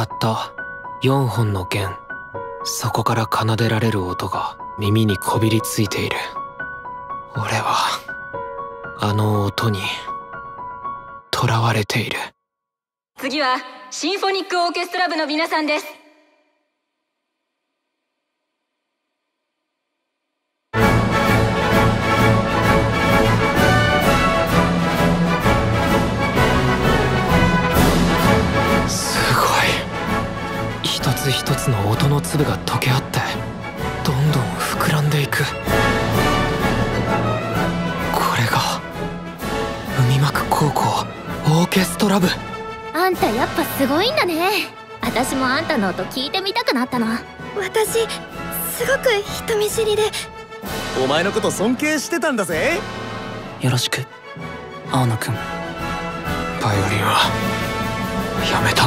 たった4本の弦。そこから奏でられる音が耳にこびりついている。俺はあの音にとらわれている。次はシンフォニックオーケストラ部の皆さんです。つ一つの音の粒が溶け合ってどんどん膨らんでいく。これが海幕高校オーケストラ部。あんたやっぱすごいんだね。私もあんたの音聞いてみたくなったの。私すごく人見知りで。お前のこと尊敬してたんだぜ。よろしく青野くん。バイオリンはやめた